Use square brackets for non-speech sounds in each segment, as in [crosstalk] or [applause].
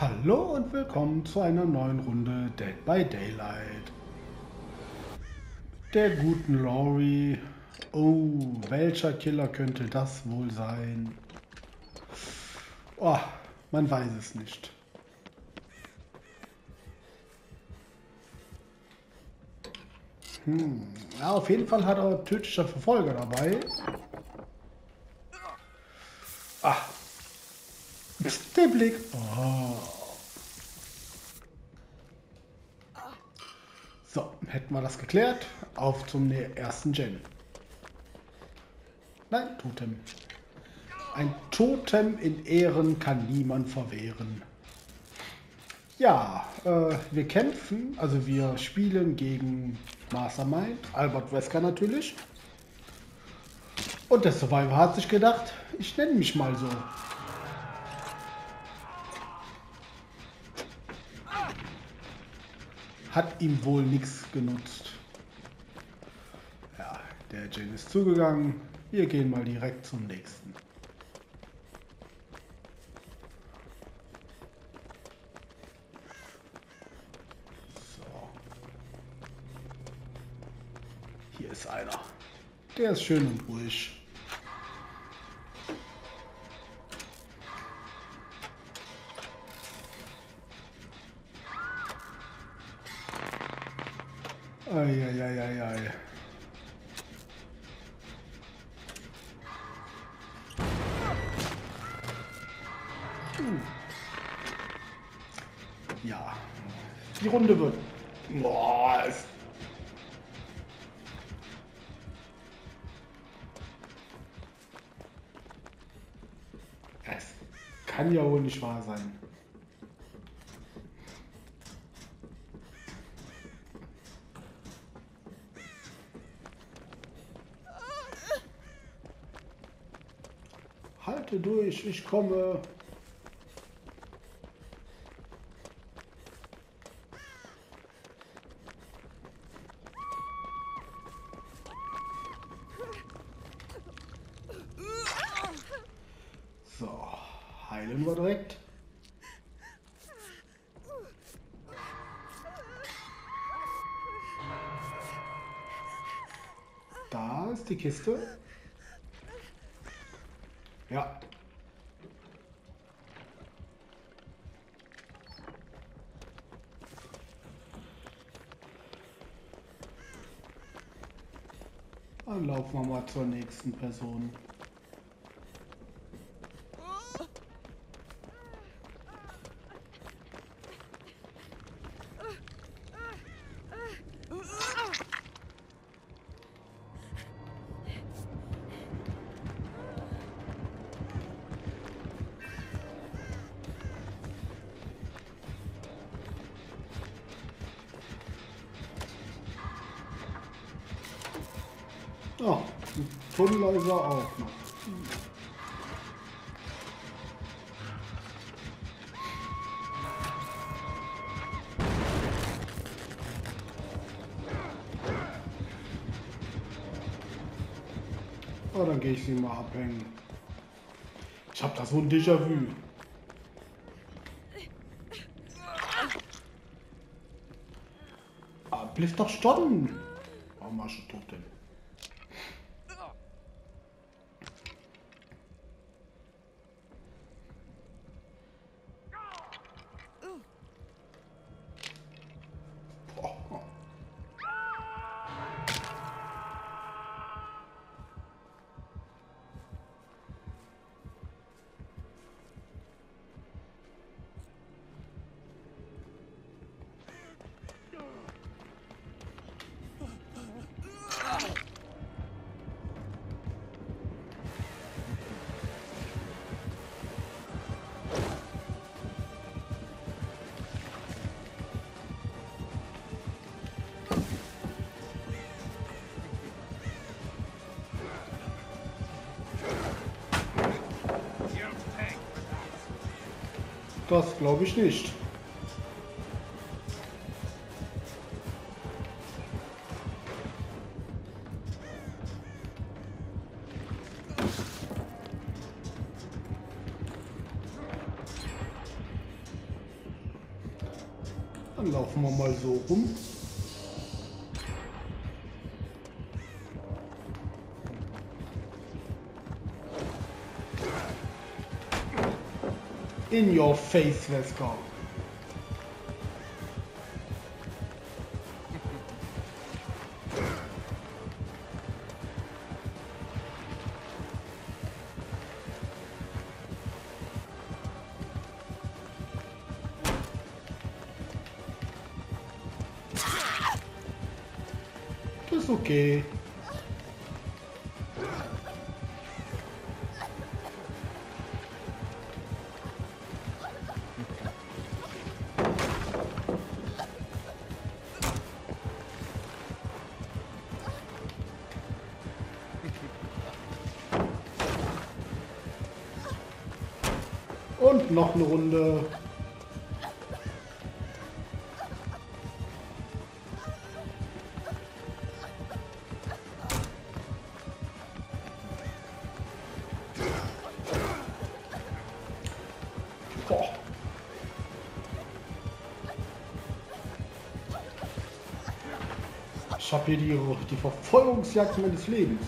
Hallo und willkommen zu einer neuen Runde Dead by Daylight. Der guten Laurie. Oh, welcher Killer könnte das wohl sein? Oh, man weiß es nicht. Hm. Ja, auf jeden Fall hat er tödlicher Verfolger dabei. Ah. Der Blick. Oh. So, hätten wir das geklärt. Auf zum ersten Gen. Nein, Totem. Ein Totem in Ehren kann niemand verwehren. Ja, äh, wir kämpfen, also wir spielen gegen Mastermind, Albert Wesker natürlich. Und der Survivor hat sich gedacht, ich nenne mich mal so. Hat ihm wohl nichts genutzt. Ja, der Jane ist zugegangen. Wir gehen mal direkt zum nächsten. Hier ist einer. Der ist schön und ruhig. Ja, die Runde wird. Boah, ist kann ja wohl nicht wahr sein. Halte durch, ich komme. Heilen wir direkt. Da ist die Kiste. Ja. Dann laufen wir mal zur nächsten Person. Oh, Tunnelaser auch noch. Oh, dann gehe ich sie mal abhängen. Ich habe da so ein Déjà-vu. Ah, bliff doch Stunden. Warum machst du tot denn? Das glaube ich nicht. Dann laufen wir mal so rum. In your face, let's go. Ist okay. Noch eine Runde. Ich habe hier die, die Verfolgungsjagd meines Lebens.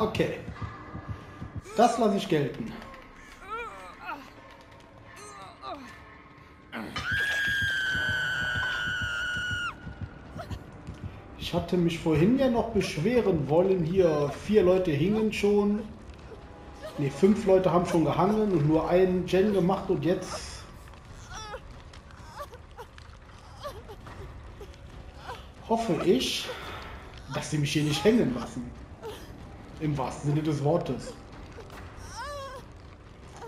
Okay. Das lasse ich gelten. Ich hatte mich vorhin ja noch beschweren wollen, hier vier Leute hingen schon. Ne, fünf Leute haben schon gehangen und nur einen Gen gemacht und jetzt... Hoffe ich, dass sie mich hier nicht hängen lassen. Im wahrsten Sinne des Wortes.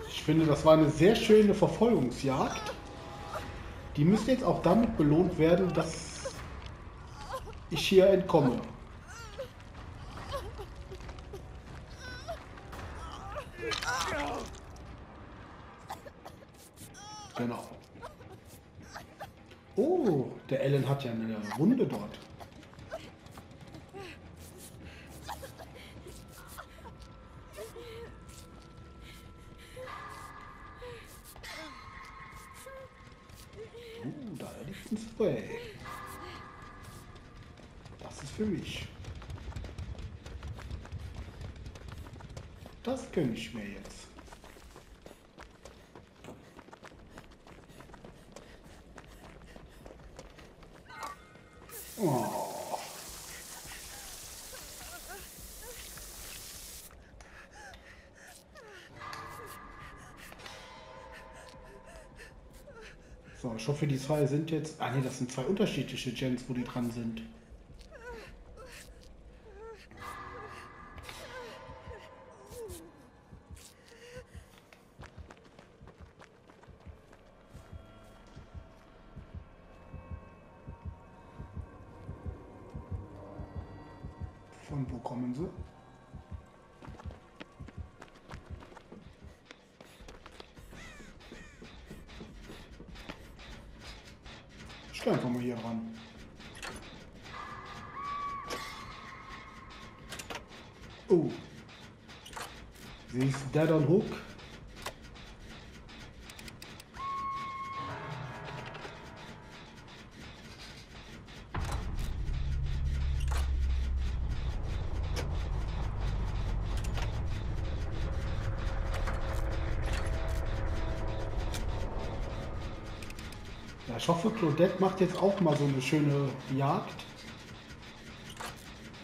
Ich finde, das war eine sehr schöne Verfolgungsjagd. Die müsste jetzt auch damit belohnt werden, dass ich hier entkomme. Genau. Oh, der Ellen hat ja eine Wunde dort. Uh, da liegt ein Spray. Das ist für mich. Das gönne ich mir jetzt. Oh. So, ich hoffe, die zwei sind jetzt. Ah ne, das sind zwei unterschiedliche Gens, wo die dran sind. Ich gehe einfach mal hier ran. Oh. Sie ist dead on hook. Ja, ich hoffe, Claudette macht jetzt auch mal so eine schöne Jagd.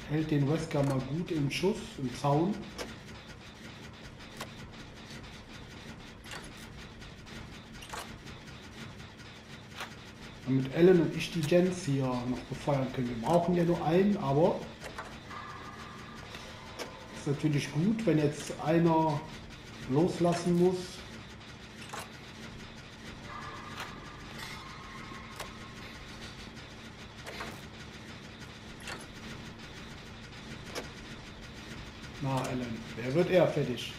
Hält den Wesker mal gut im Schuss, im Zaun. Damit Ellen und ich die Gens hier noch befeuern können. Wir brauchen ja nur einen, aber ist natürlich gut, wenn jetzt einer loslassen muss. Na, Ellen, wer wird eher fertig?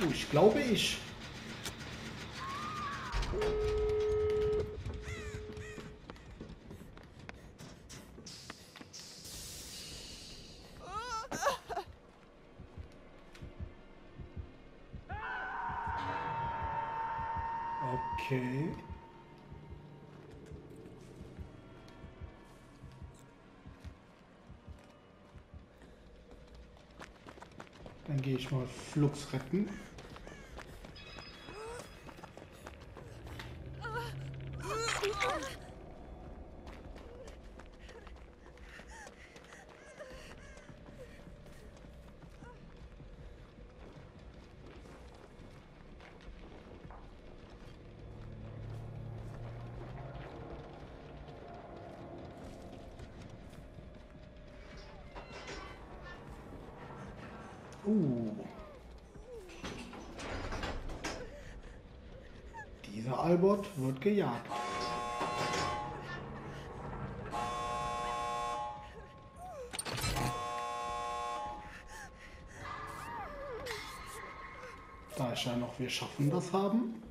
Oh, ich glaube ich. Dann gehe ich mal Flux retten. Uh. Dieser Albert wird gejagt. Da ich ja noch wir schaffen das haben.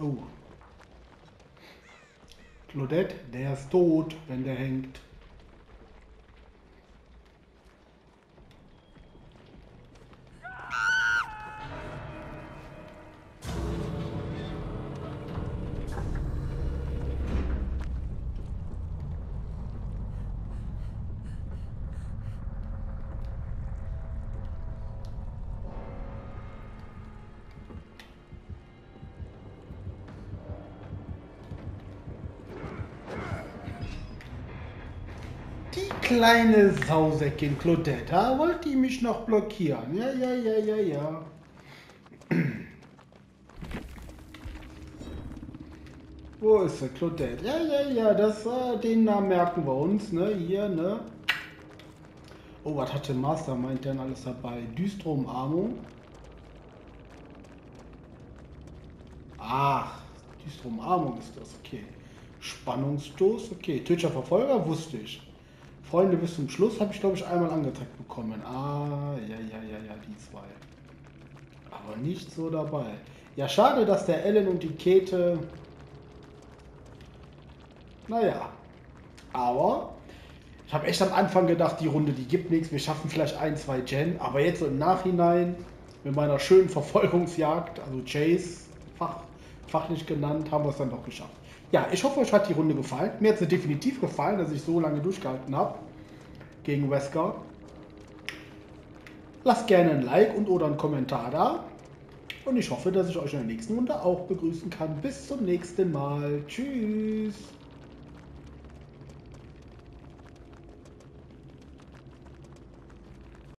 Oh. Claudette, der ist tot, wenn der hängt. Kleine Sausäckin Claudette, ha? wollt die mich noch blockieren? Ja, ja, ja, ja, ja. [clears throat] Wo ist sie, Claudette? Ja, ja, ja, das, äh, den Namen merken wir uns, ne? Hier, ne? Oh, was hatte Mastermind denn alles dabei? Düstere Umarmung. Ach, düstere Umarmung ist das, okay. Spannungsstoß, okay. Tödlicher Verfolger, wusste ich. Freunde bis zum Schluss habe ich, glaube ich, einmal angezeigt bekommen. Ah, ja, ja, ja, ja, die zwei. Aber nicht so dabei. Ja, schade, dass der Ellen und die Kete... Naja. Aber ich habe echt am Anfang gedacht, die Runde, die gibt nichts. Wir schaffen vielleicht ein, zwei Gen. Aber jetzt im Nachhinein mit meiner schönen Verfolgungsjagd, also Chase, Fach, fachlich genannt, haben wir es dann doch geschafft. Ja, ich hoffe, euch hat die Runde gefallen. Mir hat sie definitiv gefallen, dass ich so lange durchgehalten habe gegen Wesker. Lasst gerne ein Like und oder einen Kommentar da. Und ich hoffe, dass ich euch in der nächsten Runde auch begrüßen kann. Bis zum nächsten Mal. Tschüss.